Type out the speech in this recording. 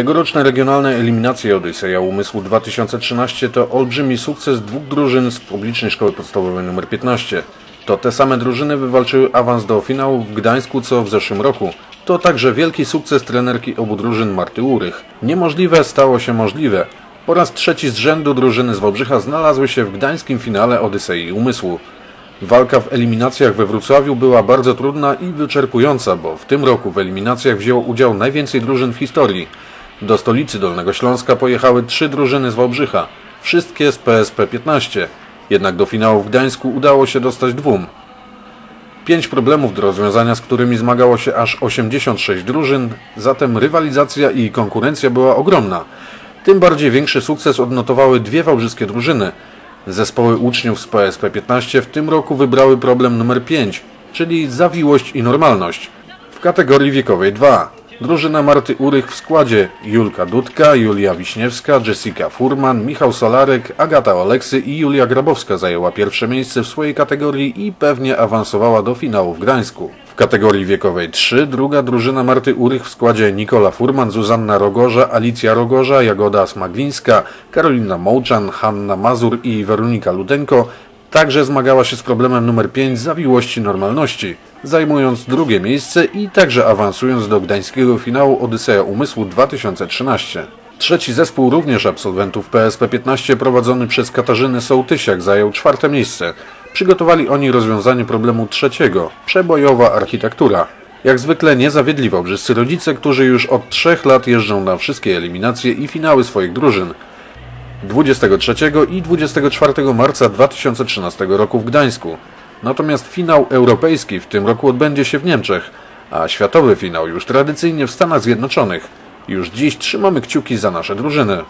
Tegoroczne regionalne eliminacje Odyseja Umysłu 2013 to olbrzymi sukces dwóch drużyn z publicznej szkoły podstawowej nr 15. To te same drużyny wywalczyły awans do finału w Gdańsku co w zeszłym roku. To także wielki sukces trenerki obu drużyn Marty Urych. Niemożliwe stało się możliwe. Po raz trzeci z rzędu drużyny z Wałbrzycha znalazły się w gdańskim finale Odysei Umysłu. Walka w eliminacjach we Wrocławiu była bardzo trudna i wyczerpująca, bo w tym roku w eliminacjach wzięło udział najwięcej drużyn w historii. Do stolicy Dolnego Śląska pojechały trzy drużyny z Wałbrzycha, wszystkie z PSP 15. Jednak do finału w Gdańsku udało się dostać dwóm. Pięć problemów do rozwiązania, z którymi zmagało się aż 86 drużyn, zatem rywalizacja i konkurencja była ogromna. Tym bardziej większy sukces odnotowały dwie wałbrzyskie drużyny. Zespoły uczniów z PSP 15 w tym roku wybrały problem numer 5, czyli zawiłość i normalność. W kategorii wiekowej 2 Drużyna Marty Urych w składzie Julka Dudka, Julia Wiśniewska, Jessica Furman, Michał Solarek, Agata Oleksy i Julia Grabowska zajęła pierwsze miejsce w swojej kategorii i pewnie awansowała do finału w Gdańsku. W kategorii wiekowej 3 druga drużyna Marty Urych w składzie Nikola Furman, Zuzanna Rogorza, Alicja Rogorza, Jagoda Smaglińska, Karolina Mołczan, Hanna Mazur i Weronika Ludenko także zmagała się z problemem numer 5 zawiłości normalności, zajmując drugie miejsce i także awansując do gdańskiego finału Odyseja Umysłu 2013. Trzeci zespół również absolwentów PSP 15 prowadzony przez Katarzynę Sołtysiak zajął czwarte miejsce. Przygotowali oni rozwiązanie problemu trzeciego – przebojowa architektura. Jak zwykle nie zawiedli wałbrzyscy rodzice, którzy już od trzech lat jeżdżą na wszystkie eliminacje i finały swoich drużyn – 23 i 24 marca 2013 roku w Gdańsku. Natomiast finał europejski w tym roku odbędzie się w Niemczech, a światowy finał już tradycyjnie w Stanach Zjednoczonych. Już dziś trzymamy kciuki za nasze drużyny.